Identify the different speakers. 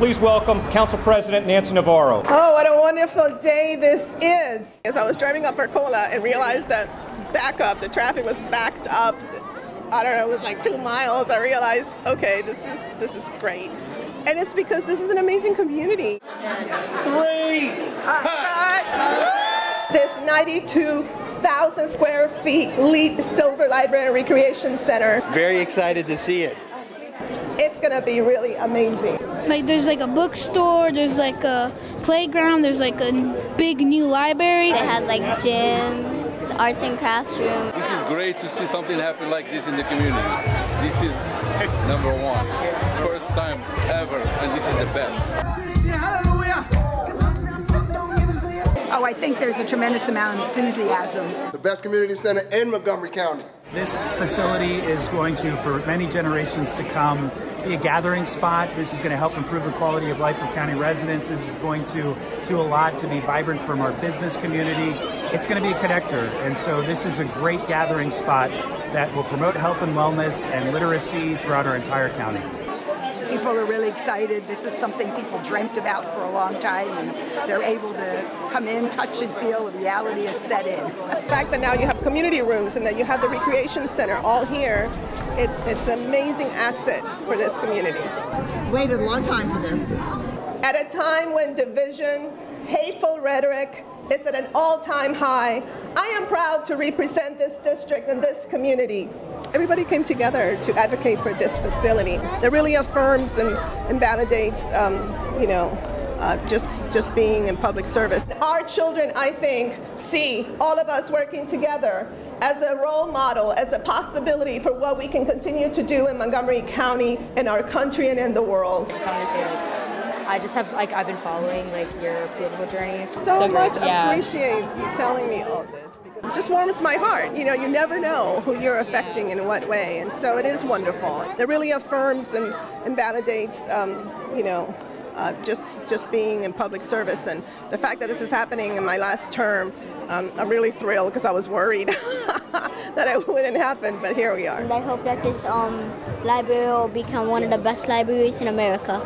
Speaker 1: Please welcome Council President Nancy Navarro.
Speaker 2: Oh, what a wonderful day this is. As I was driving up Arcola and realized that back up, the traffic was backed up. I don't know, it was like two miles. I realized, okay, this is this is great. And it's because this is an amazing community.
Speaker 1: Three.
Speaker 2: This 92,000 square feet LEED Silver Library and Recreation Center.
Speaker 3: Very excited to see it.
Speaker 2: It's gonna be really amazing.
Speaker 4: Like there's like a bookstore, there's like a playground, there's like a big new library.
Speaker 5: They had like gyms, arts and crafts room.
Speaker 6: This is great to see something happen like this in the community. This is number one, first time ever, and this is the best.
Speaker 7: Oh, I think there's a tremendous amount of enthusiasm.
Speaker 8: The best community center in Montgomery County.
Speaker 9: This facility is going to, for many generations to come, be a gathering spot. This is going to help improve the quality of life for county residents. This is going to do a lot to be vibrant from our business community. It's going to be a connector, and so this is a great gathering spot that will promote health and wellness and literacy throughout our entire county.
Speaker 7: People are really excited. This is something people dreamt about for a long time, and they're able to come in, touch and feel, and reality is set in.
Speaker 2: The fact that now you have community rooms and that you have the recreation center all here, it's, it's an amazing asset for this community.
Speaker 10: Waited a long time for this.
Speaker 2: At a time when division, hateful rhetoric is at an all-time high, I am proud to represent this district and this community. Everybody came together to advocate for this facility. It really affirms and, and validates, um, you know, uh, just just being in public service. Our children, I think, see all of us working together as a role model, as a possibility for what we can continue to do in Montgomery County, in our country, and in the world.
Speaker 11: I just wanted to say, like, I just have like I've been following like your political journey.
Speaker 2: So,
Speaker 11: so
Speaker 2: much
Speaker 11: great. Yeah.
Speaker 2: appreciate you telling me all this because it just warms my heart. You know, you never know who you're affecting in what way, and so it is wonderful. It really affirms and, and validates, um, you know, uh, just just being in public service and the fact that this is happening in my last term. Um, I'm really thrilled because I was worried that it wouldn't happen, but here we are.
Speaker 5: And I hope that this um, library will become one of the best libraries in America.